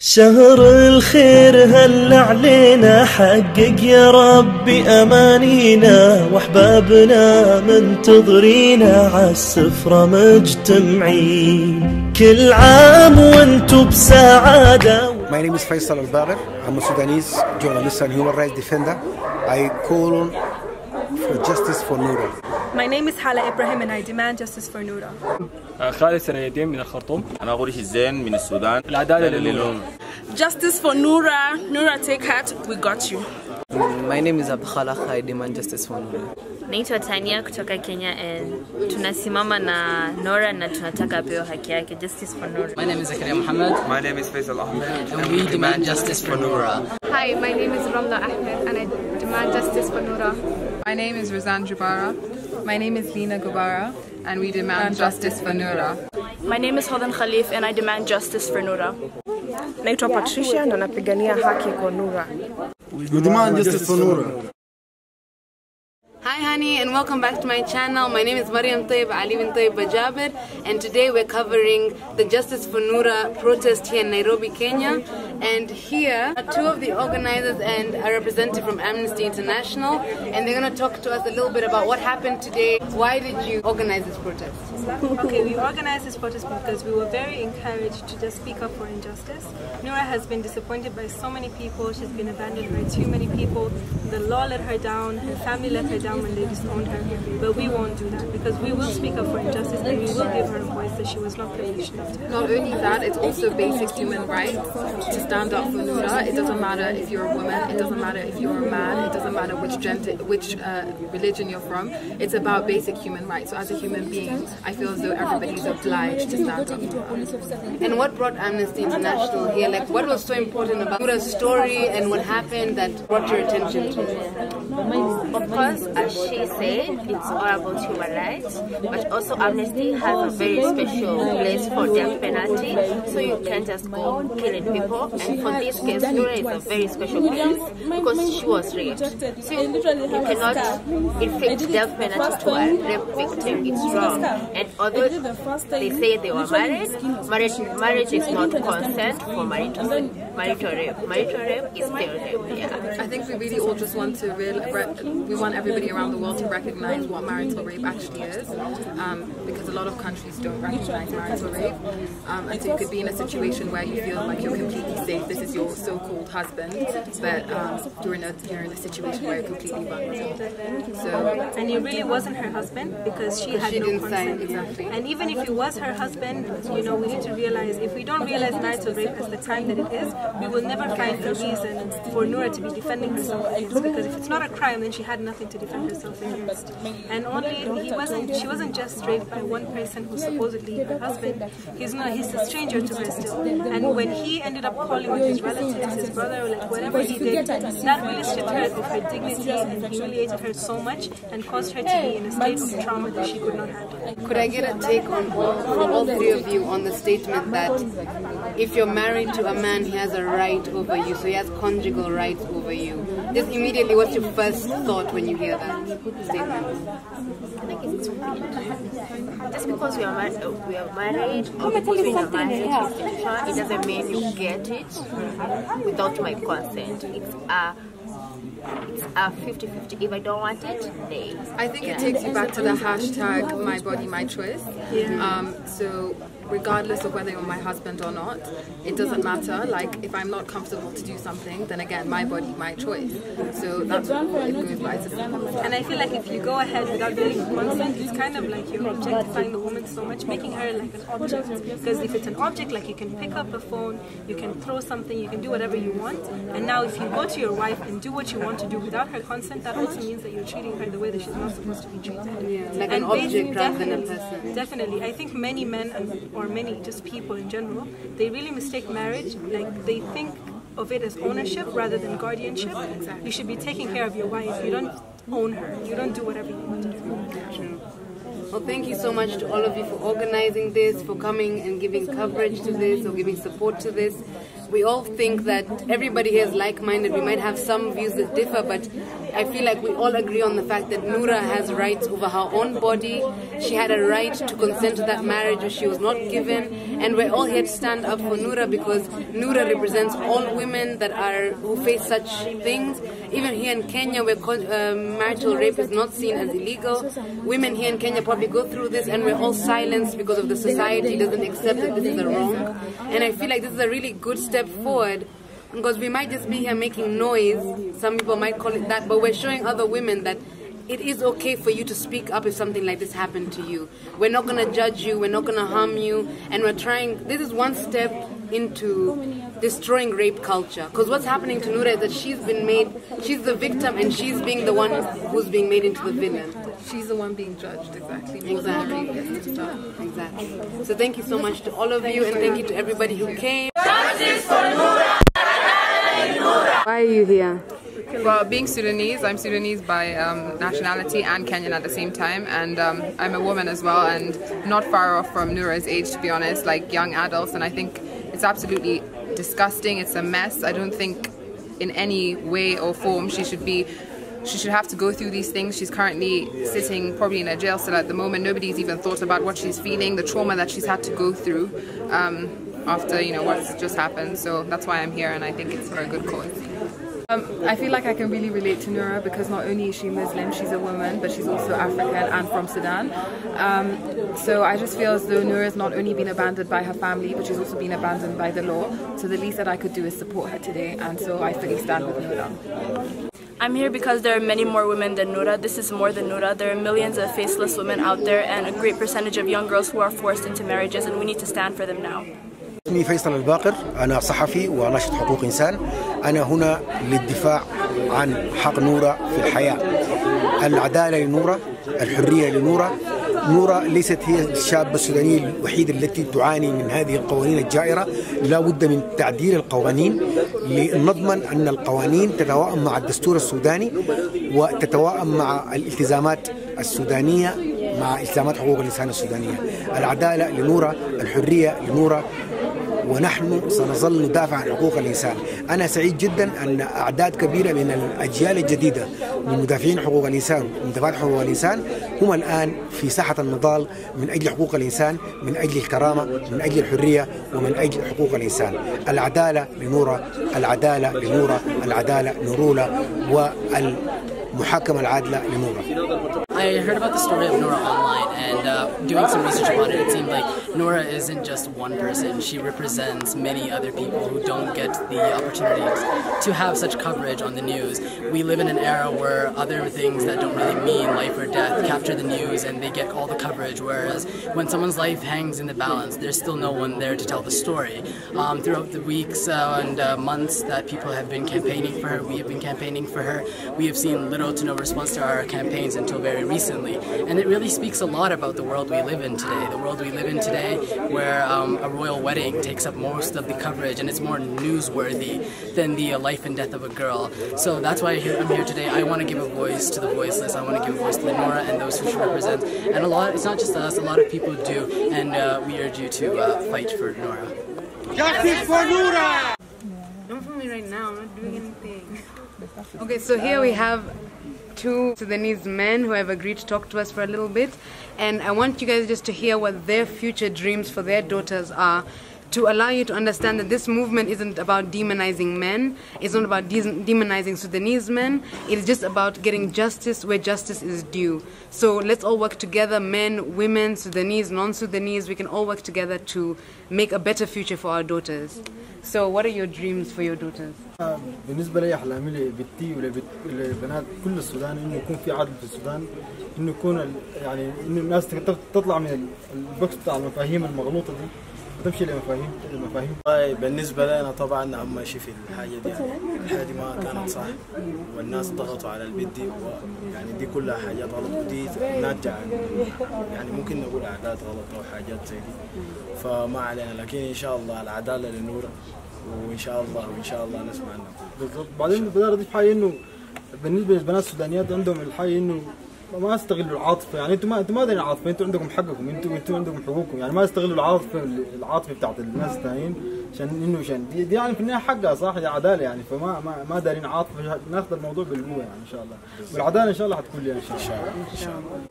شهر الخير هل علينا حقق يا ربي أمانينا وأحبابنا منتظرينا عالسفرة مجتمعين كل عام وانتو بسعادة My name is Faisal Al-Bagher. I'm a Sudanese journalist and human rights defender. I call for justice for Noura. My name is Hala Ibrahim and I demand justice for Noura. خالد سريدين من الخرطوم أنا غوري الزين من السودان العدالة للون Justice for Noura. Noura, take heart. We got you. My name is Abdullah. I demand justice for Noura. Naitwa Tania kutoka Kenya and tunasimama na Nora na tunataka apewe haki yake. Justice for Nora. My name is Zakaria Muhammad. My name is Faisal Ahmed And we demand justice for Noura. Hi, my name is Ramla Ahmed and I demand justice for Noura. My name is Razan Jubara. My name is Lina Gubara and we demand justice for Noura. My name is Hodan Khalif and I demand justice for Noura. Naitwa Patricia na napigania haki kwa Noura. We demand justice for Noura. Hi honey and welcome back to my channel. My name is Maryam Taib Ali bin Taib Bajabir and today we're covering the Justice for Noura protest here in Nairobi, Kenya. And here are two of the organizers and a representative from Amnesty International and they're going to talk to us a little bit about what happened today. Why did you organize this protest? Okay, we organized this protest because we were very encouraged to just speak up for injustice. Noura has been disappointed by so many people. She's been abandoned by too many people. The law let her down. Her family let her down when they disowned her. But we won't do that because we will speak up for injustice and we will give her a voice that she was not privileged enough to. Not only that, it's also basic human rights to stand up for Noura. It doesn't matter if you're a woman, it doesn't matter if you're a man, it doesn't matter which gender, which uh, religion you're from. It's about basic human rights. So as a human being, I feel as though everybody's obliged to stand up for her. And what brought Amnesty International here? Like what was so important about Noura's story and what happened that brought your attention to it? Of course, as she said, it's all about human rights, but also Amnesty has a very special place for death penalty, so you can't just go killing people. And for this case, Noura is a very special case because she was raped. So you, cannot inflict death penalty to a rape victim. It's wrong. And although they say they were married, marriage, marriage is not consent for marital, marital rape. Marital rape is still rape. Yeah. I think we really all just want to real, we want everybody around the world to recognize what marital rape actually is, um, because a lot of countries don't recognize marital rape. Um, and so you could be in a situation where you feel like you're completely safe. This is your so-called husband, but um, you're in a you're in a situation where you're completely vulnerable. So And it really wasn't her husband because she had she no consent. exactly. And even if it was her husband, you know, we need to realize if we don't realize marital rape as the crime that it is, we will never find a reason for Noura to be defending herself. Because if it's not a crime, then she had nothing to defend herself against. And only he wasn't. She wasn't just raped by one person who's supposedly her husband. He's not. He's a stranger to her still. And when he ended up calling with his relatives, his brother, like whatever he did, that really stripped her of her dignity and humiliated her so much and caused her to be in a state of trauma that she could not handle. Could I get a take on all, from all three of you on the statement that if you're married to a man, he has a right over you, so he has conjugal rights over you? Just immediately, what's your first thought when you hear that statement? Just because we are, mar- we are married or because we are married institution, it doesn't mean you get it without my consent. It's a a 50-50. If I don't want it, nay. I think it takes you back to the hashtag my body my choice. Um, so regardless of whether you're my husband or not, it doesn't matter. Like if I'm not comfortable to do something, then again my body my choice. So that's what it goes by. It's as simple as that. And I feel like if you go ahead without getting consent, it's kind of like you're objectifying the woman so much, making her like an object. Because if it's an object, like you can pick up the phone, you can throw something, you can do whatever you want. And now if you go to your wife and do what you want to do without her consent, that also means that you're treating her the way that she's not supposed to be treated. Like an And object rather than a person. Definitely. I think many men, and- or many just people in general, they really mistake marriage, like they think of it as ownership rather than guardianship. You should be taking care of your wife. You don't own her. You don't do whatever you want to do. Well, thank you so much to all of you for organizing this, for coming and giving coverage to this or giving support to this. we all think that everybody here is like-minded. We might have some views that differ, but I feel like we all agree on the fact that Noura has rights over her own body. She had a right to consent to that marriage which she was not given, and we're all here to stand up for Noura because Noura represents all women that are who face such things. Even here in Kenya, where uh, marital rape is not seen as illegal, women here in Kenya probably go through this, and we're all silenced because of the society doesn't accept that this is a wrong. And I feel like this is a really good step forward because we might just be here making noise. Some people might call it that, but we're showing other women that it is okay for you to speak up if something like this happened to you. We're not going to judge you, we're not going to harm you, and we're trying. This is one step into destroying rape culture. Because what's happening to Noura is that she's been made, she's the victim, and she's being the one who's being made into the villain. She's the one being judged, exactly. Exactly. Exactly. So thank you so much to all of you, and thank you to everybody who came. Why are you here? Well, being Sudanese, I'm Sudanese by um, nationality and Kenyan at the same time, and um, I'm a woman as well, and not far off from Noura's age, to be honest, like young adults, and I think it's absolutely disgusting. It's a mess. I don't think in any way or form she should be. She should have to go through these things. She's currently sitting probably in a jail cell at the moment. Nobody's even thought about what she's feeling, the trauma that she's had to go through um, after you know what's just happened. So that's why I'm here, and I think it's for a good cause. Um, I feel like I can really relate to Noura because not only is she Muslim, she's a woman, but she's also African and from Sudan. Um, so I just feel as though Noura has not only been abandoned by her family, but she's also been abandoned by the law. So the least that I could do is support her today, and so I fully stand with Noura. I'm here because there are many more women than Noura. This is more than Noura. There are millions of faceless women out there and a great percentage of young girls who are forced into marriages, and we need to stand for them now. اسمي فيصل الباقر أنا صحفي وناشط حقوق إنسان. أنا هنا للدفاع عن حق نورة في الحياة. العدالة لنورة الحرية لنورة. نورة ليست هي الشابة السودانية الوحيدة التي تعاني من هذه القوانين الجائرة. لا بد من تعديل القوانين لنضمن أن القوانين تتوائم مع الدستور السوداني وتتوائم مع الالتزامات السودانية مع التزامات حقوق الإنسان السودانية. العدالة لنورة الحرية لنورة. ونحن سنظل ندافع عن حقوق الإنسان. أنا سعيد جدا أن أعداد كبيرة من الأجيال الجديدة من مدافعين حقوق الإنسان ومدافعات حقوق الإنسان هم الآن في ساحة النضال من أجل حقوق الإنسان من أجل الكرامة من أجل الحرية ومن أجل حقوق الإنسان. العدالة لنورة العدالة لنورة العدالة نرولا والمحاكمة العادلة لنورة I heard about the story of Nora online and uh, doing some research about it, it seemed like Nora isn't just one person. She represents many other people who don't get the opportunity to have such coverage on the news. We live in an era where other things that don't really mean life or death capture the news and they get all the coverage, whereas when someone's life hangs in the balance, there's still no one there to tell the story. Um, throughout the weeks uh, and uh, months that people have been campaigning for her, we have been campaigning for her, we have seen little to no response to our campaigns until very recently. And it really speaks a lot about the world we live in today. The world we live in today where um, a royal wedding takes up most of the coverage and it's more newsworthy than the uh, life and death of a girl. So that's why I'm here today. I want to give a voice to the voiceless. I want to give a voice to Lenora and those who she represents. And a lot, it's not just us, a lot of people do. And uh, we urge you to uh, fight for Nora. Justice for Noura! Don't film me right now, I'm not doing anything. Okay, so here we have two Sudanese men who have agreed to talk to us for a little bit. And I want you guys just to hear what their future dreams for their daughters are to allow you to understand that this movement isn't about demonizing men, it's not about de- demonizing Sudanese men, it's just about getting justice where justice is due. So let's all work together men, women, Sudanese, non Sudanese, we can all work together to make a better future for our daughters. So, what are your dreams for your daughters? بالنسبة لي أحلامي لبنتي ولبنات كل السودان إنه يكون في عدل في السودان إنه يكون ال- يعني إنه الناس تطلع من البوكس بتاع المفاهيم المغلوطة دي وتمشي لمفاهيم المفاهيم والله بالنسبة لنا طبعا أهم ماشي في الحاجة دي يعني. الحاجة دي ما كانت صح. والناس ضغطوا على البنت دي يعني دي كلها حاجات غلط. ودي ناتجة عن يعني ممكن نقول عادات غلط أو حاجات زي دي. فما علينا. لكن إن شاء الله العدالة لنور وإن شاء الله وإن شاء الله نسمع عنه بالضبط. بعدين بدي أضيف حاجة إنه بالنسبة للبنات السودانيات عندهم الحاجة إنه ما استغلوا العاطفة. يعني أنتم ما أنتم ما دارين العاطفة أنتم عندكم حقكم. أنتم أنتم عندكم حقوقكم. يعني ما استغلوا العاطفة العاطفة بتاعت الناس الثانيين عشان انه عشان دي, دي يعني في النهاية حقها صح؟ هي عدالة يعني. فما ما, ما دارين عاطفة. ناخذ الموضوع بالقوه يعني إن شاء الله. والعدالة إن شاء الله حتكون لنا إن شاء الله. ان شاء الله!